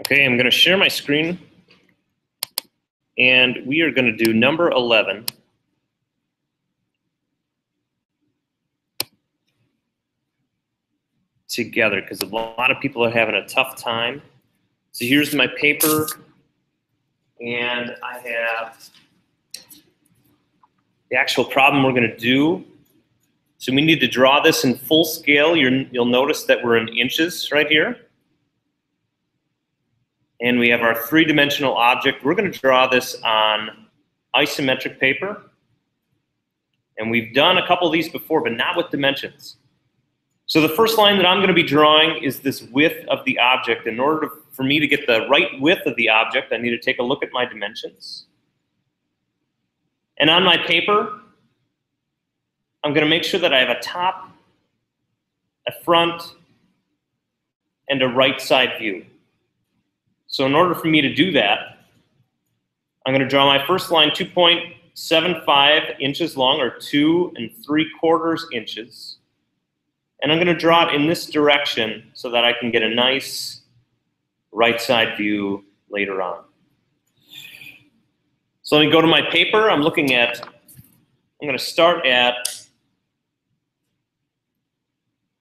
Okay, I'm going to share my screen. And we are going to do number 11. together because a lot of people are having a tough time. So here's my paper, and I have the actual problem we're going to do. So we need to draw this in full scale. you will notice that we're in inches right here and we have our three-dimensional object. We're going to draw this on isometric paper. And we've done a couple of these before, but not with dimensions. So the first line that I'm going to be drawing is this width of the object. In order to, for me to get the right width of the object, I need to take a look at my dimensions. And on my paper, I'm going to make sure that I have a top, a front, and a right side view. So in order for me to do that, I'm going to draw my first line 2.75 inches long, or 2 and 3 quarters inches. And I'm going to draw it in this direction so that I can get a nice right side view later on. So let me go to my paper. I'm looking at, I'm going to start at,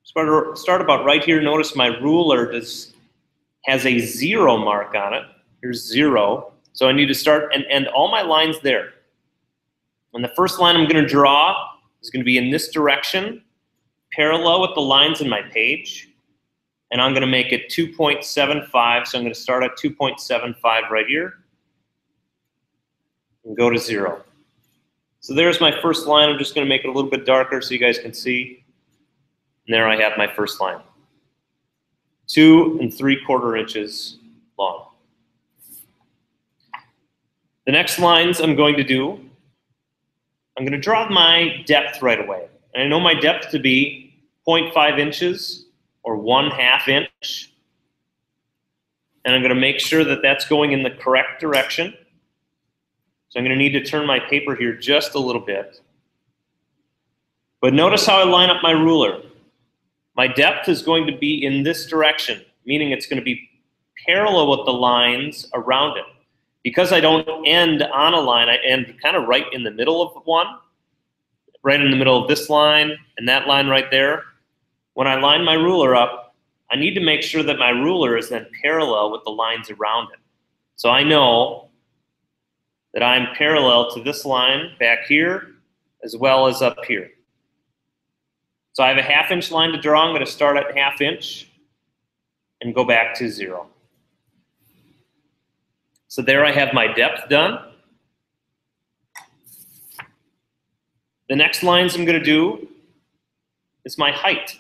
start, start about right here. Notice my ruler does has a zero mark on it. Here's zero. So I need to start and end all my lines there. And the first line I'm going to draw is going to be in this direction, parallel with the lines in my page. And I'm going to make it 2.75, so I'm going to start at 2.75 right here and go to zero. So there's my first line. I'm just going to make it a little bit darker so you guys can see. And there I have my first line two and three quarter inches long. The next lines I'm going to do, I'm going to draw my depth right away. And I know my depth to be 0.5 inches or 1 half inch. And I'm going to make sure that that's going in the correct direction. So I'm going to need to turn my paper here just a little bit. But notice how I line up my ruler. My depth is going to be in this direction, meaning it's going to be parallel with the lines around it. Because I don't end on a line, I end kind of right in the middle of one, right in the middle of this line and that line right there. When I line my ruler up, I need to make sure that my ruler is then parallel with the lines around it. So I know that I'm parallel to this line back here as well as up here. So I have a half inch line to draw. I'm going to start at half inch and go back to zero. So there I have my depth done. The next lines I'm going to do is my height.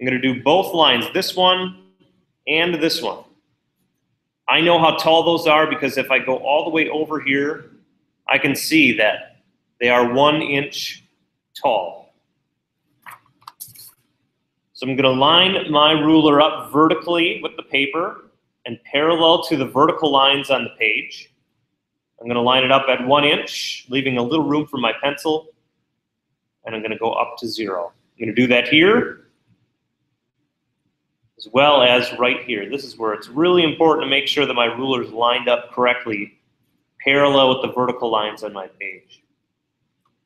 I'm going to do both lines, this one and this one. I know how tall those are because if I go all the way over here, I can see that they are one inch tall. So I'm going to line my ruler up vertically with the paper and parallel to the vertical lines on the page. I'm going to line it up at one inch, leaving a little room for my pencil, and I'm going to go up to zero. I'm going to do that here, as well as right here. This is where it's really important to make sure that my ruler is lined up correctly, parallel with the vertical lines on my page.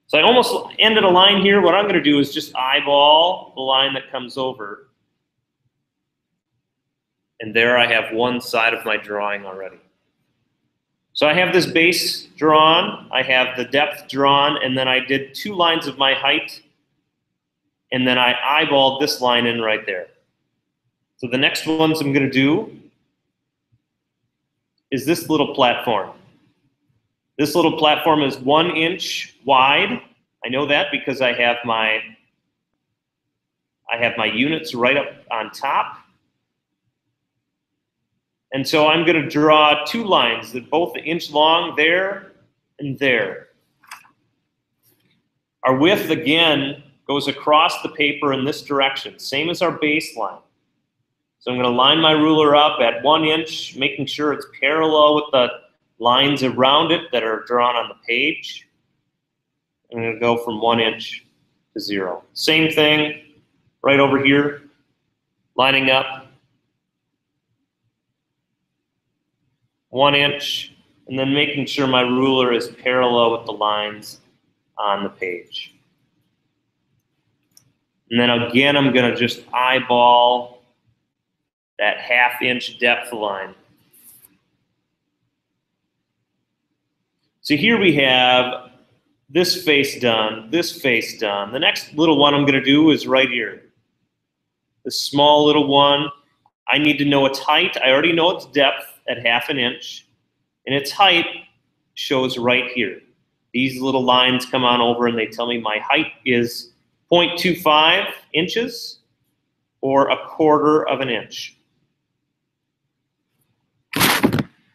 So I almost ended a line here. What I'm going to do is just eyeball the line that comes over. And there I have one side of my drawing already. So I have this base drawn, I have the depth drawn, and then I did two lines of my height, and then I eyeballed this line in right there. So the next ones I'm going to do is this little platform. This little platform is one inch wide. I know that because I have my I have my units right up on top. And so I'm going to draw two lines that both inch long there and there. Our width, again, goes across the paper in this direction, same as our baseline. So I'm going to line my ruler up at one inch, making sure it's parallel with the lines around it that are drawn on the page. I'm going to go from one inch to zero. Same thing right over here, lining up. one inch, and then making sure my ruler is parallel with the lines on the page. And then again, I'm gonna just eyeball that half inch depth line. So here we have this face done, this face done. The next little one I'm gonna do is right here. The small little one, I need to know its height. I already know its depth at half an inch, and its height shows right here. These little lines come on over and they tell me my height is 0.25 inches or a quarter of an inch.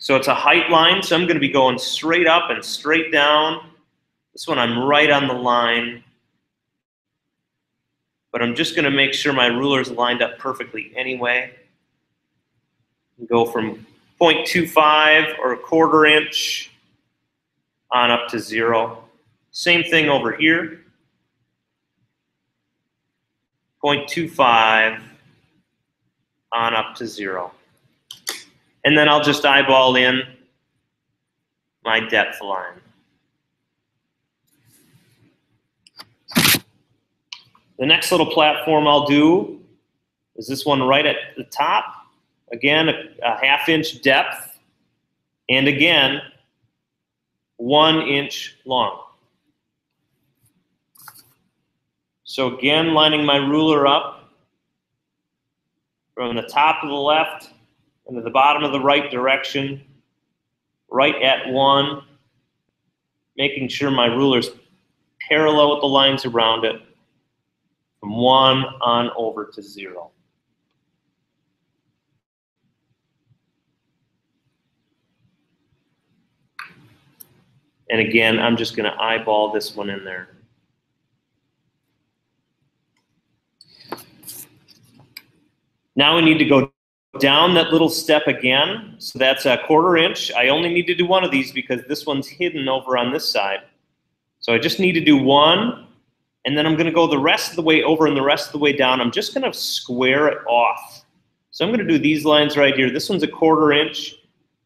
So it's a height line, so I'm going to be going straight up and straight down. This one I'm right on the line. But I'm just going to make sure my ruler's lined up perfectly anyway. Go from 0.25 or a quarter inch on up to zero. Same thing over here. 0.25 on up to zero. And then I'll just eyeball in my depth line. The next little platform I'll do is this one right at the top. Again, a, a half inch depth. And again, one inch long. So again, lining my ruler up from the top of the left into the bottom of the right direction, right at one, making sure my ruler's parallel with the lines around it, from one on over to zero. And again, I'm just going to eyeball this one in there. Now we need to go down that little step again. So that's a quarter inch. I only need to do one of these because this one's hidden over on this side. So I just need to do one, and then I'm gonna go the rest of the way over and the rest of the way down. I'm just gonna square it off. So I'm gonna do these lines right here. This one's a quarter inch.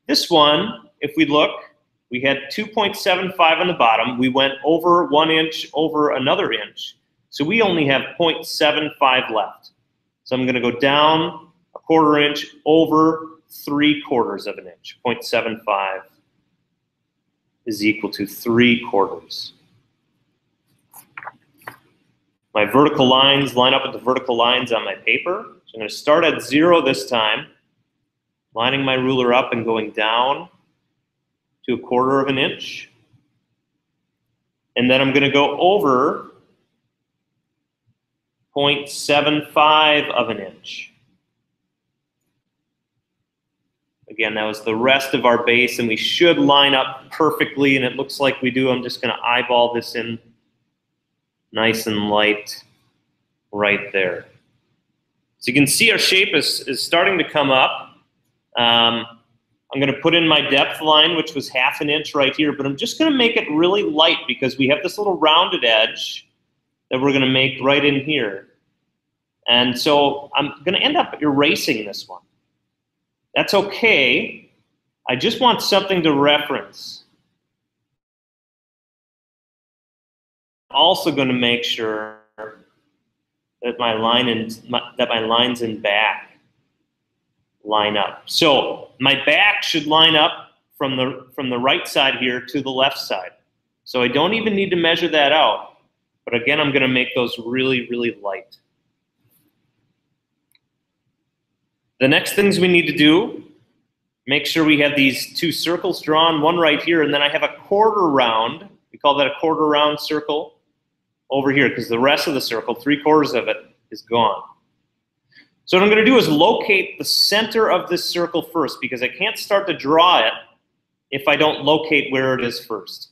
This one, if we look, we had 2.75 on the bottom. We went over one inch over another inch. So we only have 0.75 left. So I'm going to go down quarter inch over three quarters of an inch. 0.75 is equal to three quarters. My vertical lines line up with the vertical lines on my paper. So I'm going to start at zero this time, lining my ruler up and going down to a quarter of an inch. And then I'm going to go over 0.75 of an inch. Again, that was the rest of our base, and we should line up perfectly, and it looks like we do. I'm just going to eyeball this in nice and light right there. So you can see our shape is, is starting to come up. Um, I'm going to put in my depth line, which was half an inch right here, but I'm just going to make it really light because we have this little rounded edge that we're going to make right in here. And so I'm going to end up erasing this one. That's okay. I just want something to reference. I'm also going to make sure that my line in, my, that my lines in back line up. So my back should line up from the from the right side here to the left side. So I don't even need to measure that out. But again, I'm going to make those really, really light. The next things we need to do, make sure we have these two circles drawn, one right here, and then I have a quarter round. We call that a quarter round circle over here because the rest of the circle, three quarters of it, is gone. So what I'm going to do is locate the center of this circle first because I can't start to draw it if I don't locate where it is first.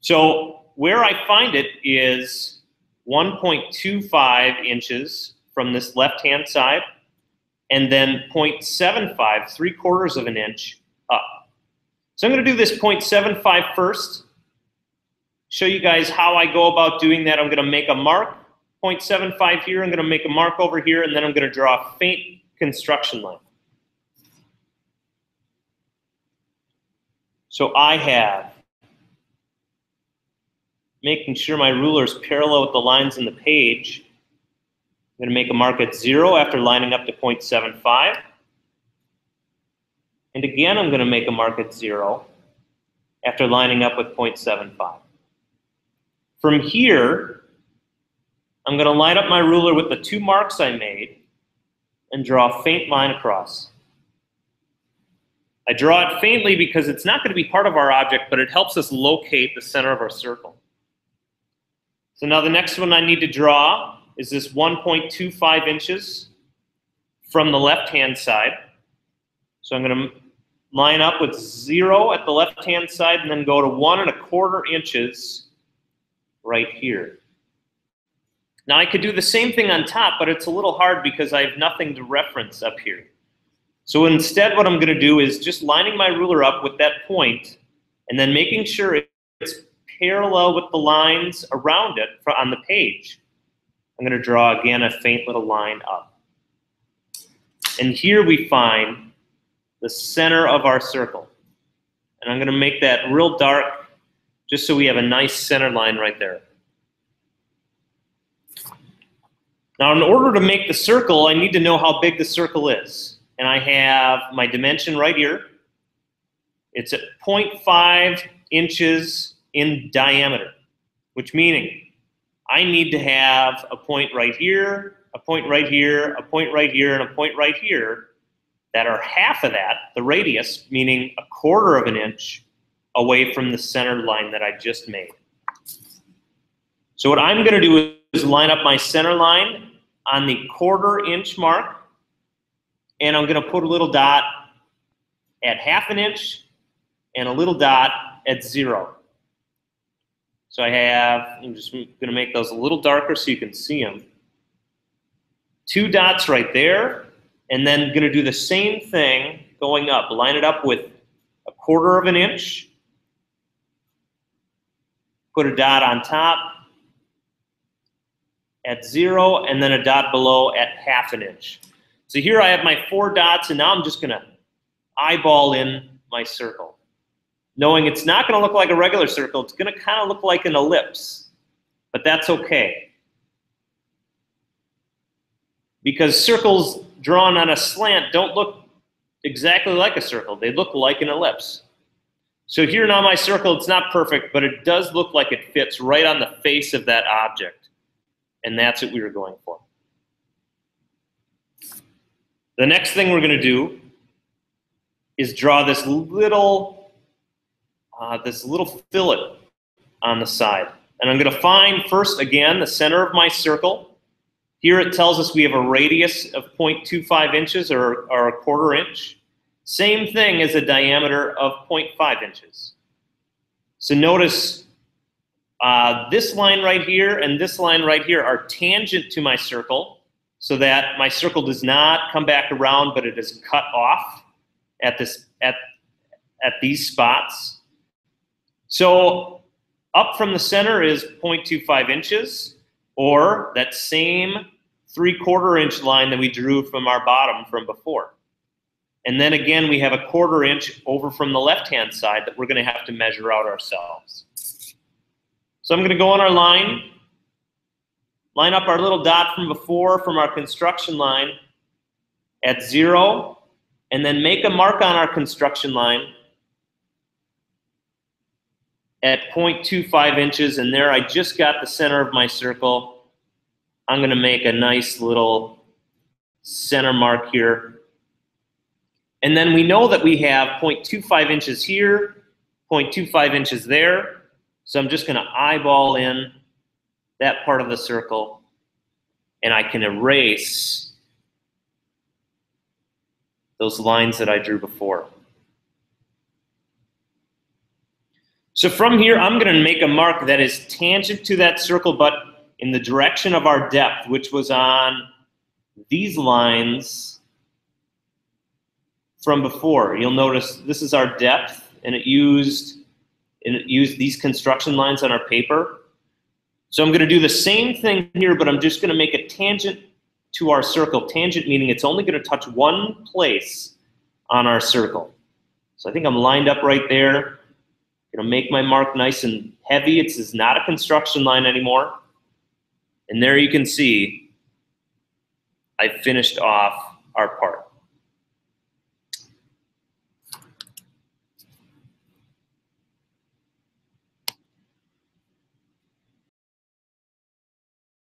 So where I find it is 1.25 inches from this left-hand side, and then 0.75, three quarters of an inch up. So I'm going to do this 0.75 first, show you guys how I go about doing that. I'm going to make a mark, 0.75 here, I'm going to make a mark over here, and then I'm going to draw a faint construction line. So I have making sure my ruler is parallel with the lines in the page. I'm going to make a mark at 0 after lining up to 0.75. And again, I'm going to make a mark at 0 after lining up with 0.75. From here, I'm going to line up my ruler with the two marks I made and draw a faint line across. I draw it faintly because it's not going to be part of our object, but it helps us locate the center of our circle. So now the next one I need to draw is this 1.25 inches from the left-hand side. So I'm going to line up with zero at the left-hand side and then go to one and a quarter inches right here. Now I could do the same thing on top, but it's a little hard because I have nothing to reference up here. So instead what I'm going to do is just lining my ruler up with that point and then making sure it's parallel with the lines around it on the page. I'm going to draw again a faint little line up. And here we find the center of our circle. And I'm going to make that real dark just so we have a nice center line right there. Now, in order to make the circle, I need to know how big the circle is. And I have my dimension right here. It's at 0.5 inches in diameter, which meaning I need to have a point right here, a point right here, a point right here, and a point right here that are half of that, the radius, meaning a quarter of an inch away from the center line that I just made. So what I'm going to do is line up my center line on the quarter inch mark, and I'm going to put a little dot at half an inch and a little dot at zero. So I have, I'm just going to make those a little darker so you can see them. Two dots right there, and then going to do the same thing going up. Line it up with a quarter of an inch. Put a dot on top at zero, and then a dot below at half an inch. So here I have my four dots, and now I'm just going to eyeball in my circle knowing it's not going to look like a regular circle. It's going to kind of look like an ellipse, but that's okay. Because circles drawn on a slant don't look exactly like a circle. They look like an ellipse. So here now my circle, it's not perfect, but it does look like it fits right on the face of that object. And that's what we were going for. The next thing we're going to do is draw this little uh, this little fillet on the side. And I'm going to find first, again, the center of my circle. Here it tells us we have a radius of 0.25 inches or, or a quarter inch. Same thing as a diameter of 0.5 inches. So notice uh, this line right here and this line right here are tangent to my circle so that my circle does not come back around, but it is cut off at, this, at, at these spots. So up from the center is 0.25 inches, or that same three quarter inch line that we drew from our bottom from before. And then again, we have a quarter inch over from the left-hand side that we're gonna have to measure out ourselves. So I'm gonna go on our line, line up our little dot from before from our construction line at zero, and then make a mark on our construction line at 0.25 inches, and there I just got the center of my circle. I'm going to make a nice little center mark here. And then we know that we have 0.25 inches here, 0.25 inches there. So I'm just going to eyeball in that part of the circle, and I can erase those lines that I drew before. So from here, I'm going to make a mark that is tangent to that circle, but in the direction of our depth, which was on these lines from before. You'll notice this is our depth, and it used, and it used these construction lines on our paper. So I'm going to do the same thing here, but I'm just going to make a tangent to our circle. Tangent meaning it's only going to touch one place on our circle. So I think I'm lined up right there. Make my mark nice and heavy. It's is not a construction line anymore. And there you can see I finished off our part.